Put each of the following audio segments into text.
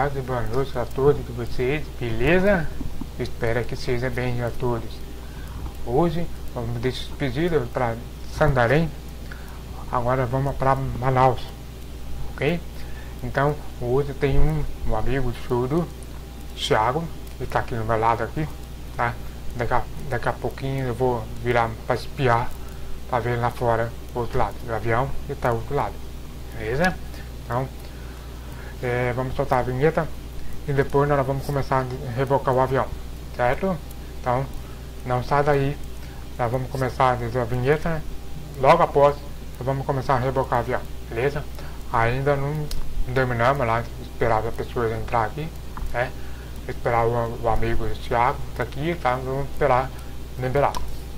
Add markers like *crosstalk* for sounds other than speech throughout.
tarde, boa noite a todos vocês, beleza? Espero que seja bem a todos. Hoje vamos despedir para Sandarém, agora vamos para Manaus, ok? Então hoje tem um, um amigo do Thiago, ele está aqui no meu lado aqui, tá? Daqui a, daqui a pouquinho eu vou virar para espiar, para ver lá fora, do outro lado do avião e tá do outro lado, beleza? Então é, vamos soltar a vinheta e depois nós vamos começar a rebocar o avião, certo? Então, não sai daí, nós vamos começar a vinheta, logo após nós vamos começar a rebocar o avião, beleza? Ainda não terminamos lá, esperava as pessoas entrar aqui, né? Esperar o, o amigo Thiago tá aqui, tá? Vamos esperar liberar,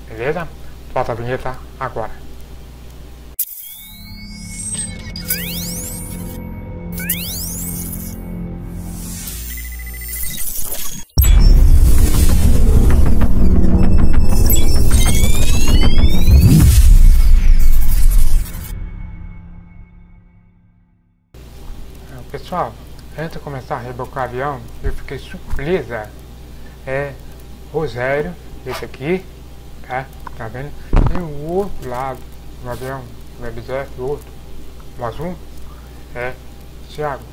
beleza? Solta a vinheta agora. Antes de começar a rebocar o avião, eu fiquei surpresa. É Rogério, esse aqui, tá? Tá vendo? E o outro lado do avião, o objeto, o outro, o azul, é Thiago.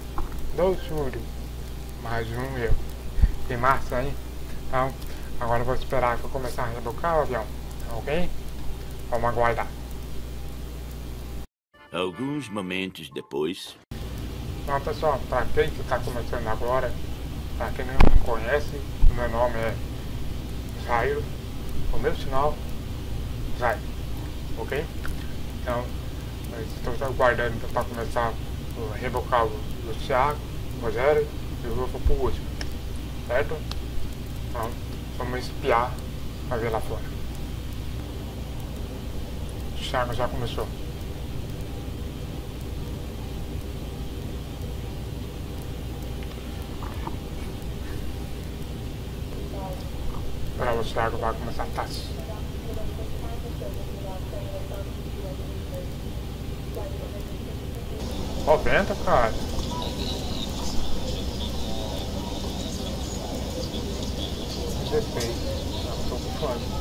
Dois Júlio, mais um eu. Tem massa aí? Então, agora eu vou esperar que eu começar a rebocar o avião, ok? Vamos aguardar. Alguns momentos depois. Então pessoal, para quem que está começando agora, para quem não me conhece, meu nome é Jairo, o meu sinal Jairo, ok? Então, estou aguardando para começar o, o Thiago, o Rogério e o Rufo por último, certo? Então, vamos espiar para ver lá fora. O Thiago já começou. Thiago vai começar a taça. Ó, venta, cara. Defeito. Não, tô com.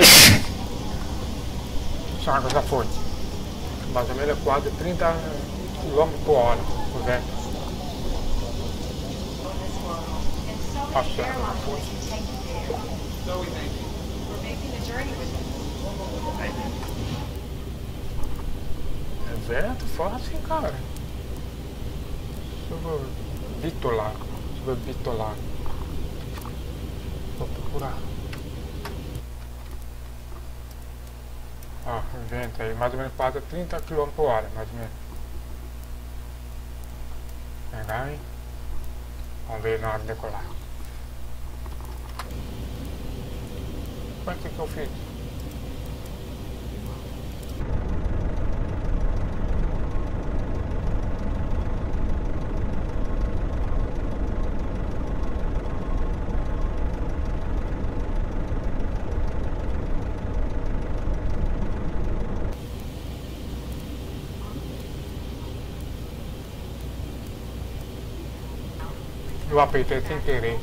Ixi. Thiago já foi. Mais ou menos é quase 30 km por hora o vento. A Thiago já foi. É vento forte, cara. Deixa eu ver bitolar. Vou procurar. Ó, vento aí, mais ou menos quase 30 km por hora, mais ou menos. Legal, hein? Vamos ver na hora de decolar. Quanto que eu fiz? Eu apertei sem querer.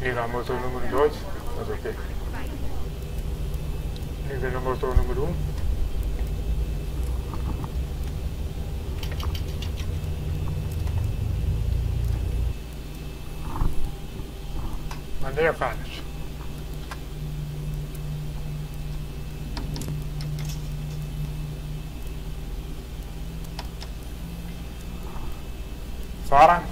Ligar motor número 2, fazer o quê? Ligar motor número 1. Um. Carlos. Fora.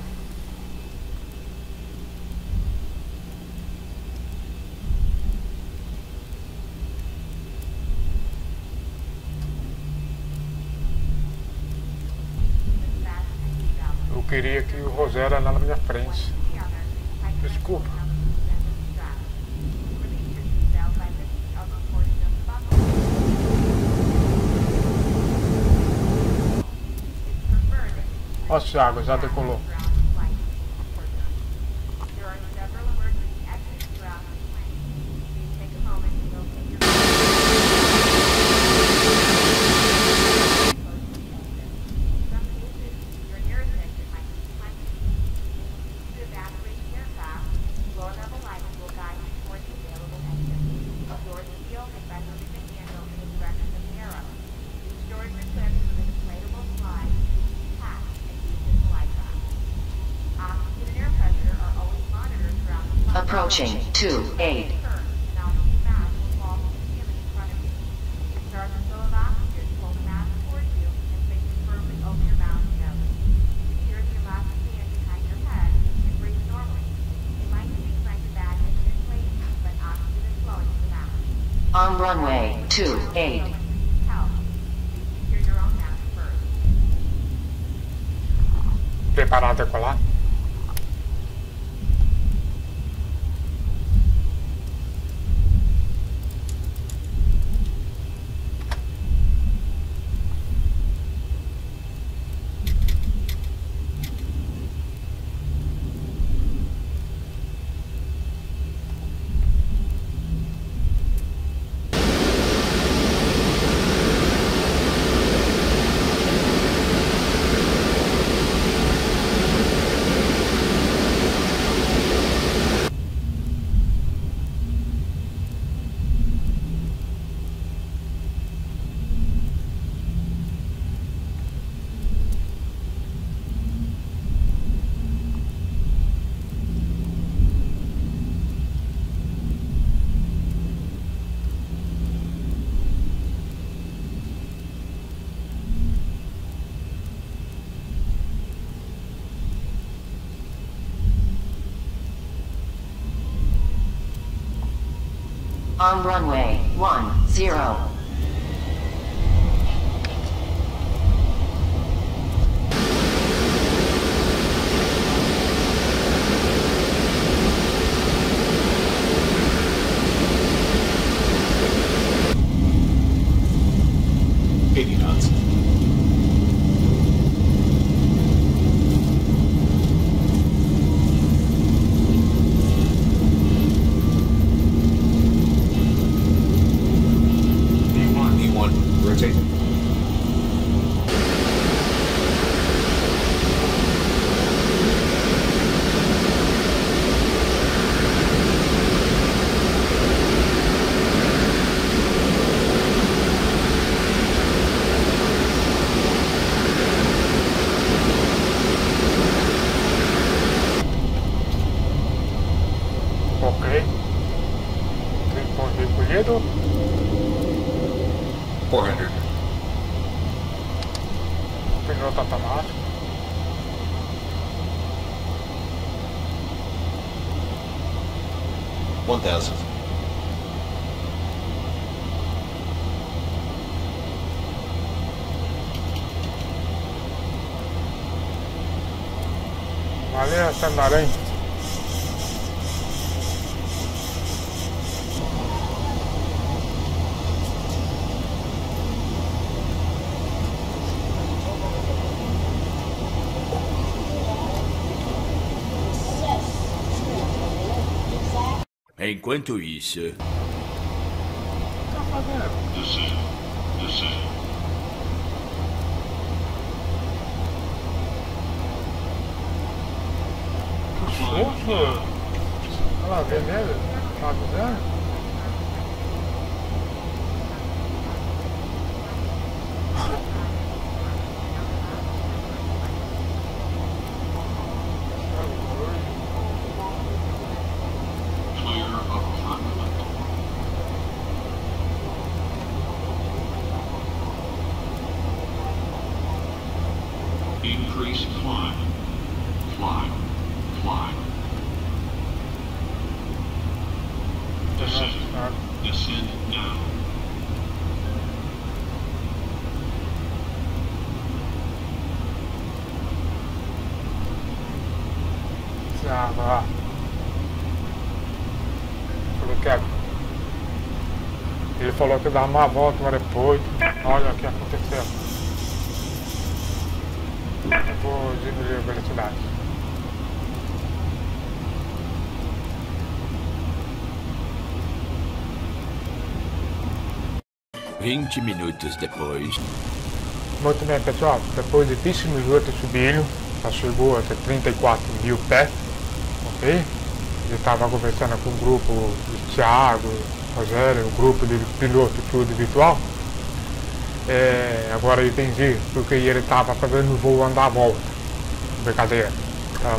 O queria que o Rogério era na minha frente. Desculpa. Ó, Thiago, já decolou. Approaching 2-8. On runway 28. Preparado a? On runway 10. Valeu, Sandarém. Enquanto isso, susto! Olha lá, vermelho. Tá avisando? Increase. Climb. Falou que dava uma volta no aeroporto. Olha o que aconteceu. Eu vou diminuir a velocidade. 20 minutos depois. Muito bem, pessoal. Depois de 20 minutos subindo, já chegou até 34 mil pés, ok? Ele estava conversando com o grupo do Thiago, Rogério, o grupo de piloto tudo virtual. É, agora eu entendi porque ele estava fazendo o voo andar a volta. Brincadeira. Então,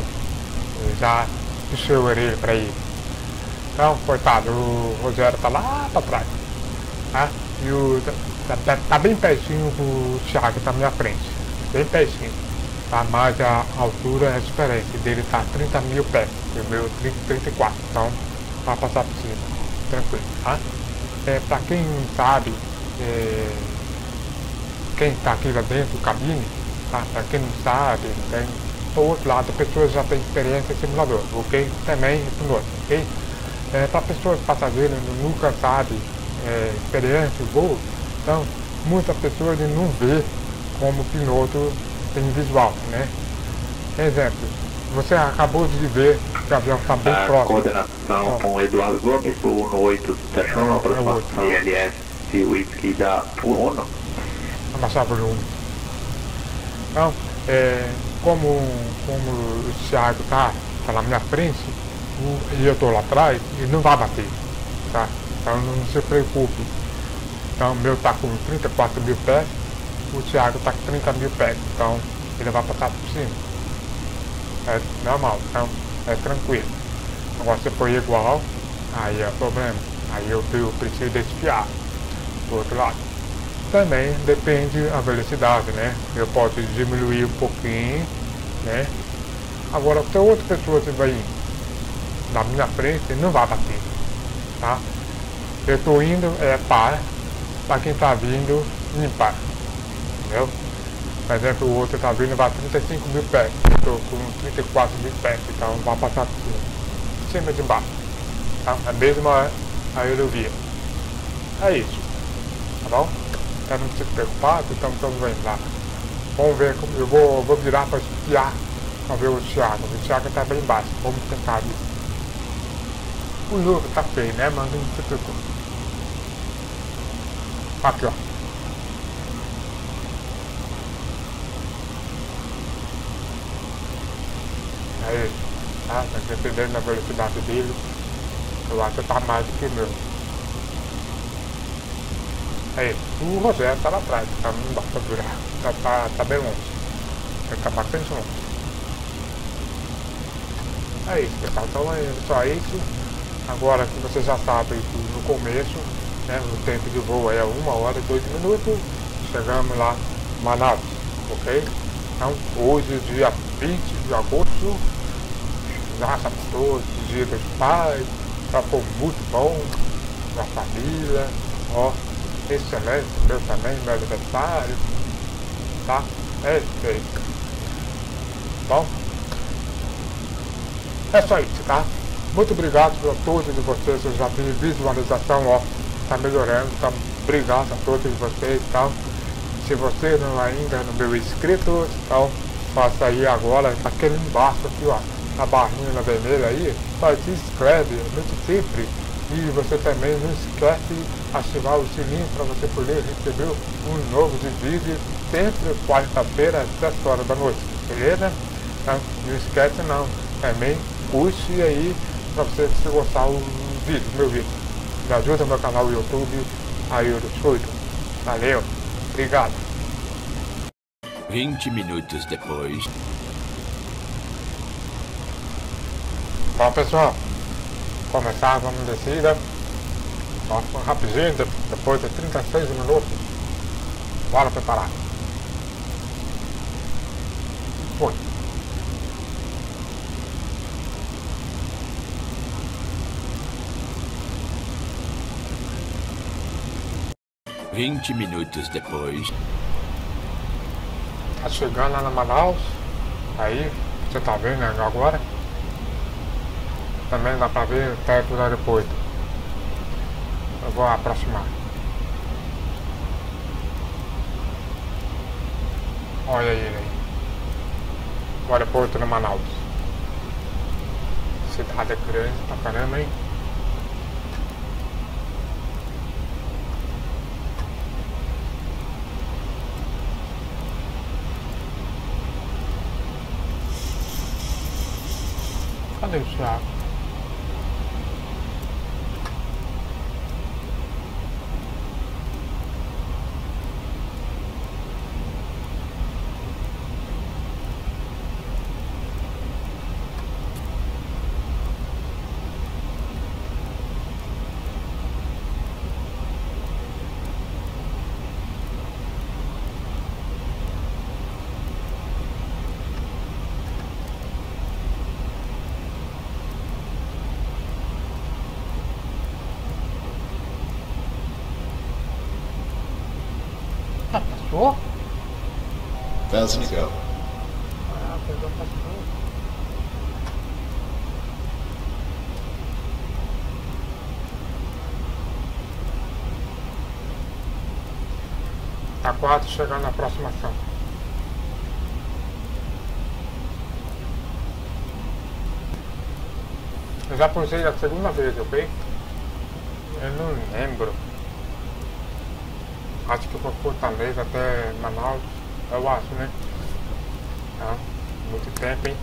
eu já puxou ele para ir. Então, coitado, o Rogério tá lá para trás. Tá? E o. Tá, tá, tá bem pertinho o Thiago, tá na minha frente. Bem pertinho. Tá? Mas a altura é diferente. Dele tá 30 mil pés. E o meu 30, 34. Então, vai passar por cima. Tranquilo, tá? É, pra quem não sabe, é, quem tá aqui lá dentro do cabine, tá? Pra quem não sabe, tem do outro lado, a pessoa já tem experiência em simulador, ok? Também é piloto, ok? É, para pessoas passageiras nunca sabe é, experiência, voo, então muitas pessoas não vê como piloto tem visual, né? Exemplo, você acabou de ver que o avião está bem A próximo. coordenação com Eduardo Gomes, o 18, Tachão, aproximação ILS, Whisky da 1. abaixar o volume. Então, é, como, como o Thiago tá, tá na minha frente e eu tô lá atrás, ele não vai bater, tá? Então não se preocupe. Então o meu tá com 34 mil pés, o Thiago tá com 30 mil pés, então ele vai passar por cima. É normal, então é tranquilo. Agora se for igual, aí é problema. Aí eu, eu preciso desfiar do outro lado também depende a velocidade, né? Eu posso diminuir um pouquinho, né? Agora, se outra pessoa estiver na minha frente, não vai bater, tá? Eu estou indo é par, para quem está vindo, ímpar, entendeu? Por exemplo, o outro está vindo, vai 35 mil pés, eu estou com 34 mil pés, então vai passar por cima, de cima de baixo, tá? A mesma aerovia. É isso, tá bom? Para não se preocupar, então estamos vendo lá. Vamos ver como eu vou, vou virar para espiar para ver o Thiago. O Thiago está bem embaixo. Vamos tentar ali. O lobo tá feio, né? Mas não se preocupe. Aqui, ó. Aí, tá? Mas dependendo da velocidade dele, eu acho que tá mais do que o meu. Aí, o Rogério tá lá atrás, tá, não dá pra virar. Tá, tá, tá bem longe. Ele tá bastante longe. É isso, pessoal. Então é só isso. Agora que você já sabe no começo, né, o tempo de voo é uma hora e dois minutos, chegamos lá Manaus, ok? Então hoje, dia 20 de agosto, graças a todos, dia dos pais, foi muito bom, da família, ó, excelente, meu também, meu aniversário, tá? É isso aí. Bom, é só isso, tá? Muito obrigado a todos de vocês, eu já vi visualização, ó, tá melhorando, tá? Obrigado a todos de vocês, tá? Se você não ainda é no meu inscrito, então faça aí agora, tá aquele embaixo aqui, ó, na barrinha vermelha aí, só se inscreve, muito simples. E você também não esquece de ativar o sininho para você poder receber um novo de vídeo sempre quarta-feira às 7 horas da noite, beleza? Então, não esquece não, também curte aí para você se gostar o vídeo, meu vídeo. Me ajuda meu canal no YouTube, Ailton Chuito. Valeu, obrigado. 20 minutos depois. Bom pessoal, começar, vamos descida. Ó, rapidinho, de- depois de 36 minutos. Bora preparar. Foi. 20 minutos depois. Tá chegando lá na Manaus. Aí, você tá vendo né, agora. Também dá pra ver o teto do aeroporto. Eu vou aproximar. Olha ele aí. O aeroporto de Manaus. Cidade grande pra caramba, hein? Cadê o Thiago? Go. Ah, pegou, passou. Tá quase chegando na aproximação. Eu já pusei a segunda vez, ok? Eu não lembro. Acho que foi Fortaleza até Manaus, eu acho, né? Tá? Muito tempo, hein?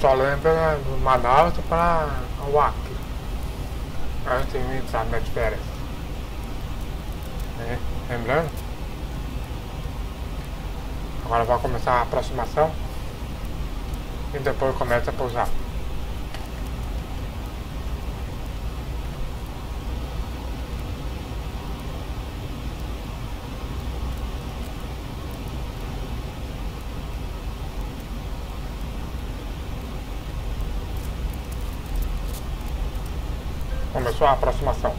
Só lembro né, do Manaus para o Acre. Antes de entrar nas férias. Né? Lembrando? Agora vai começar a aproximação. E depois começa a pousar. Começou a aproximação.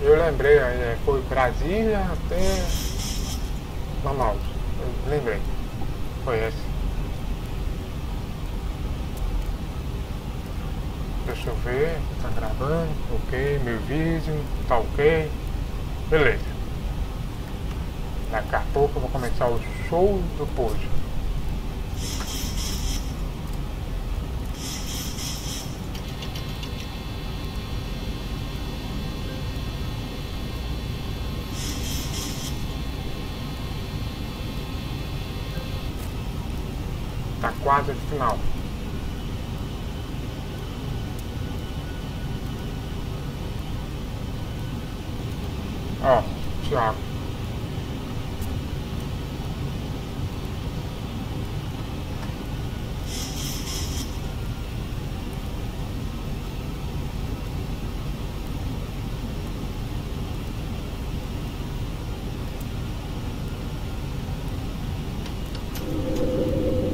Eu lembrei, é, foi Brasília até Manaus. Eu lembrei. Foi esse. Deixa eu ver, tá gravando, ok, meu vídeo, tá ok. Beleza. Daqui a pouco eu vou começar o show do Pojo. Tá quase no final. Thiago.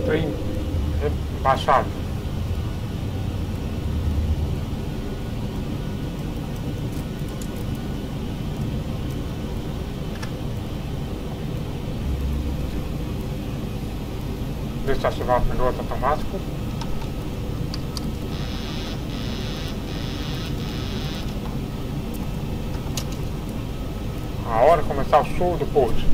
Tem baixado. Deixa ativar o piloto automático. A hora de começar o show do post.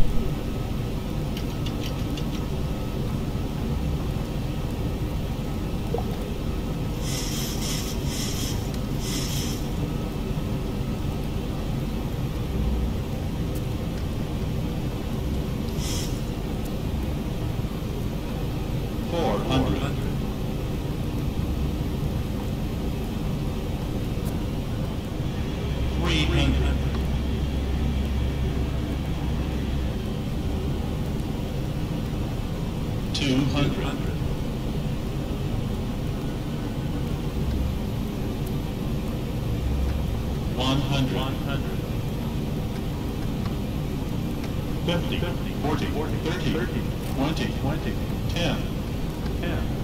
100. 100. 50, 50 40, 40, 30, 30 20, 20, 10, 10.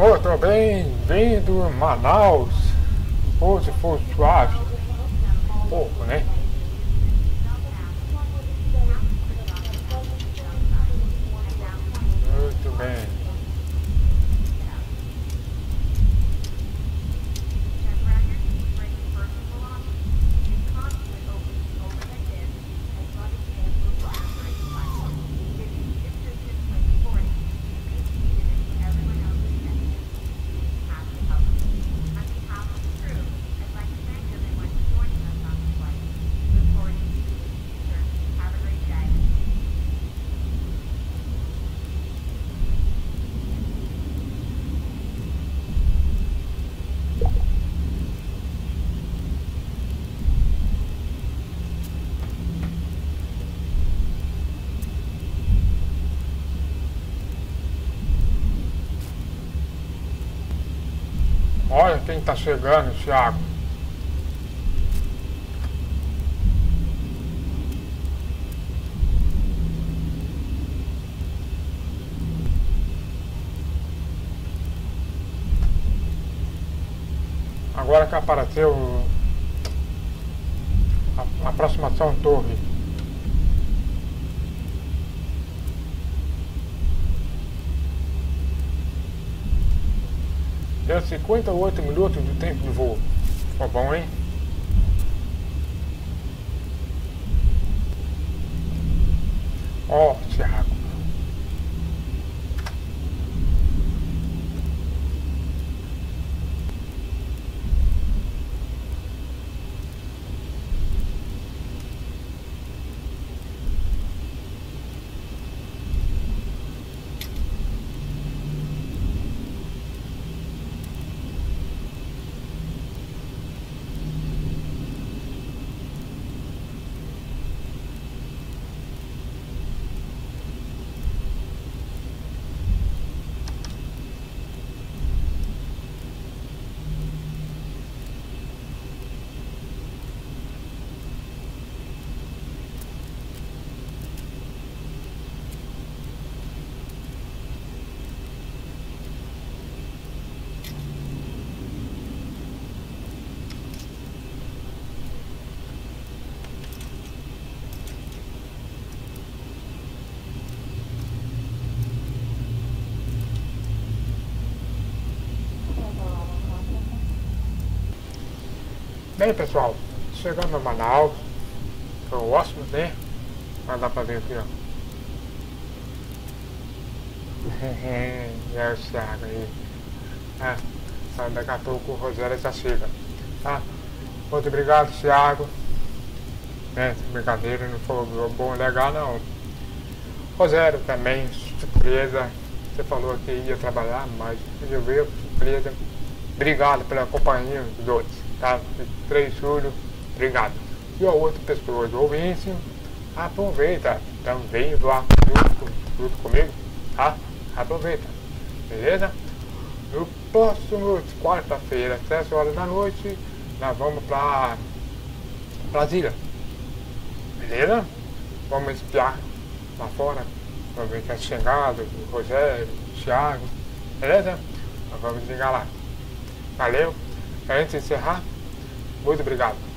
Ô, tô bem vindo Manaus. Se for suave. Pouco, né? Muito bem. Olha quem tá chegando, Thiago. Agora que apareceu a aproximação torre. Deu 58 minutos de tempo de voo. Ficou bom, hein? Ó, Thiago. Bem, pessoal, chegando a Manaus, foi ótimo, né? Mas dá pra ver aqui, ó. *laughs* é o Thiago aí. É, só daqui a pouco o Rogério já chega, tá? Muito obrigado, Thiago. Né, brincadeira não foi bom, legal, não. Rogério também, surpresa. Você falou que ia trabalhar, mas resolveu, surpresa. Obrigado pela companhia dos dois tá? 3 de julho, obrigado. E a outra pessoa de ouvinte, aproveita, também lá junto, junto comigo, tá? Aproveita, beleza? No próximo quarta-feira, 7 horas da noite, nós vamos pra Brasília, beleza? Vamos espiar lá fora, vamos ver que é chegado, o Rogério, o Thiago, beleza? Nós vamos ligar lá. Valeu! Antes de encerrar, muito obrigado.